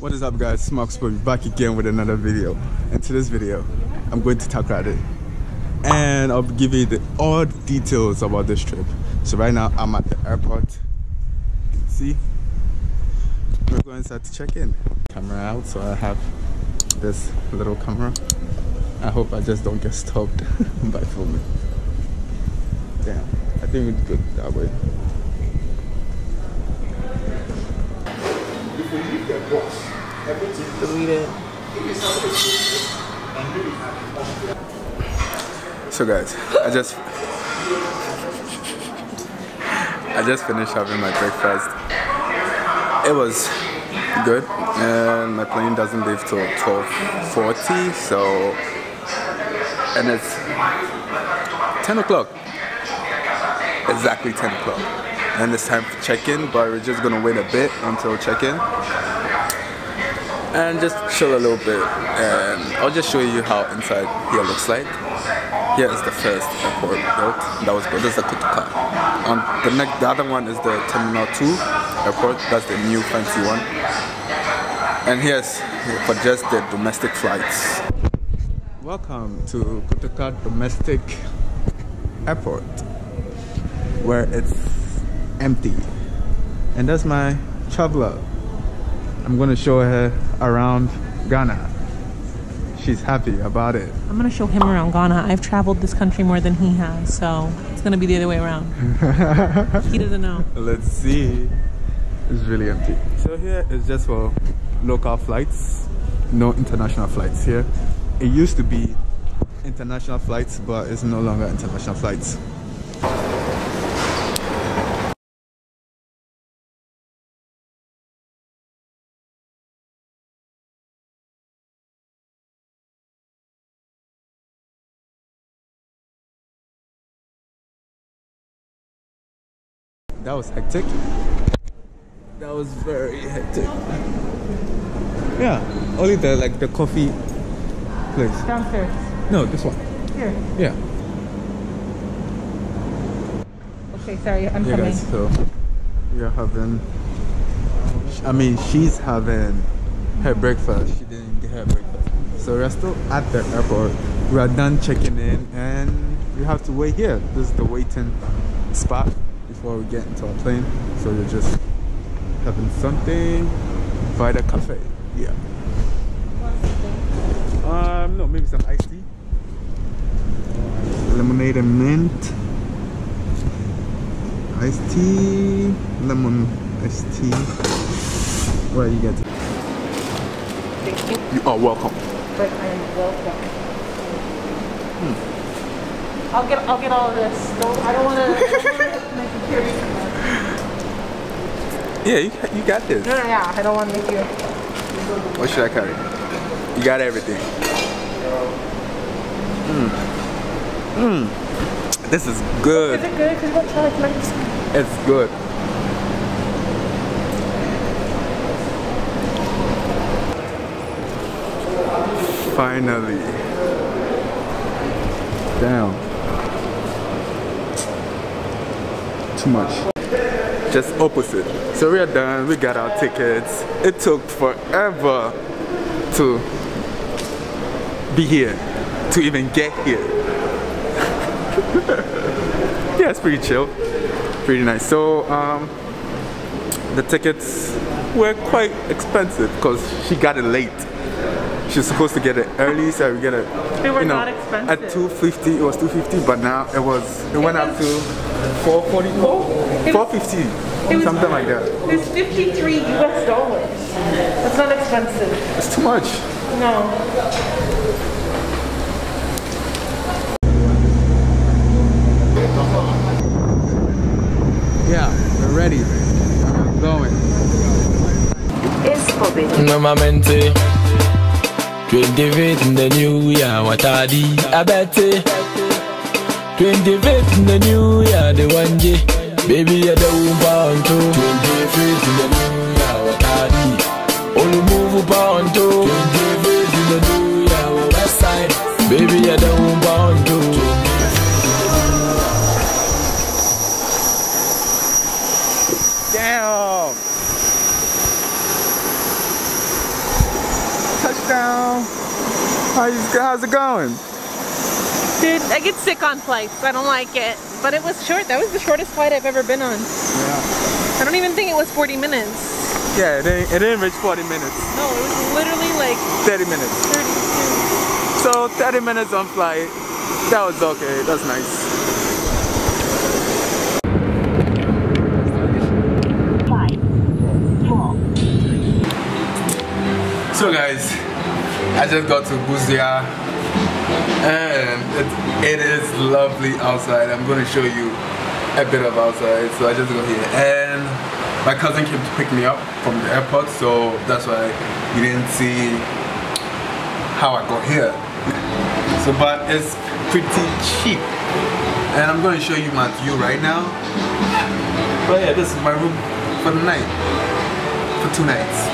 What is up guys, Smox Boy back again with another video. In today's video, I'm going to Takoradi and I'll give you the all details about this trip. So right now I'm at the airport. See? We're going inside to check in. Camera out, so I have this little camera. I hope I just don't get stopped by filming. Damn, I think it's good that way. Delete it. So guys, I just I just finished having my breakfast. It was good. And my plane doesn't leave till 12.40 so and it's 10 o'clock. Exactly 10 o'clock. And it's time for check-in but we're just gonna wait a bit until check-in and just chill a little bit and I'll just show you how inside here looks like. Here is the first airport built. That was built. This is the Kotoka on the next the other one is the terminal 2 airport. That's the new fancy one. And here's for just the domestic flights. Welcome to Kotoka domestic airport where it's empty. And that's my traveler I'm gonna show her around Ghana. She's happy about it. I'm gonna show him around Ghana. I've traveled this country more than he has so it's gonna be the other way around. He doesn't know. Let's see. It's really empty. So here is just for local flights. No international flights here. It used to be international flights but it's no longer international flights that was hectic. That was very hectic. Yeah only the like the coffee place. Downstairs. No this one. Here. Yeah. Okay sorry I'm yeah coming. guys so we are having i mean she's having her breakfast. She didn't get her breakfast. So we're still at the airport. We are done checking in and we have to wait here. This is the waiting spot before we get into our plane so we're just having something Vita Cafe yeah um no maybe some iced tea lemonade and mint iced tea, lemon iced tea. Where are you getting? it? thank you You are welcome. but I'm welcome I'll get I'll get all of this don't I don't want to make you curious Yeah, you, you got this. no no yeah I don't want to make you What should I carry? You got everything. Mmm. Mmm. This is good. is it good because what like nice It's good. Finally. Damn. Too much. Just opposite. So we are done. We got our tickets. It took forever to be here, to even get here. yeah, it's pretty chill pretty nice. So um, the tickets were quite expensive because she got it late. She was supposed to get it early, so we get it. They were you know, not expensive. At 250, it was 250, but now it was it, went up to 444, 450, it was- something like that. It's 53 US dollars. That's not expensive. It's too much. No. Yeah, we're ready. We're going. Normalmente 28 in the new year, what I did, I bet it 28 in the new year, the one Baby, you're the one to. 20 feet in the what Only move to. 20 feet in the what Baby, you're the one to. Damn! Touchdown! How's, how's it going? Dude, I get sick on flights. I don't like it. But it was short. That was the shortest flight I've ever been on. Yeah. I don't even think it was 40 minutes. Yeah, it didn't, it didn't reach 40 minutes. No, it was literally like 30 minutes. 32. So 30 minutes on flight. That was okay. That's nice. So guys, I just got to Busua and it, is lovely outside. I'm going to show you a bit of outside. So I just got here and my cousin came to pick me up from the airport so that's why you didn't see how I got here. So but it's pretty cheap and I'm going to show you my view right now. But yeah, this is my room for the night. For two nights.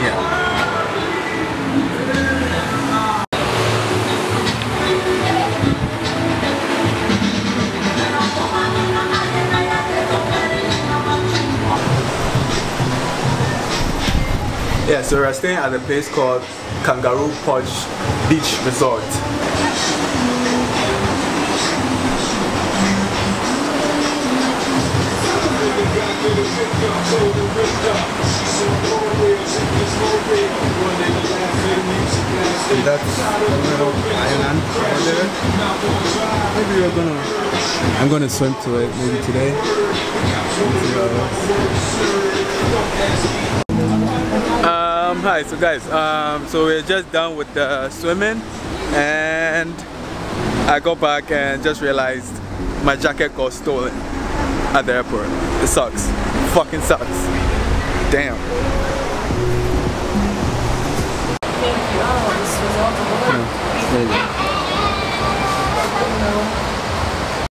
Yeah. Yeah, so we're staying at a place called Kangaroo Podge Beach Resort. That's a little island over there. Maybe we're gonna. I'm gonna swim to it maybe today hi so guys um, so we're just done with the swimming and I got back and just realized my jacket got stolen at the airport. It sucks. Fucking sucks. Damn. Thank you. Oh, this was.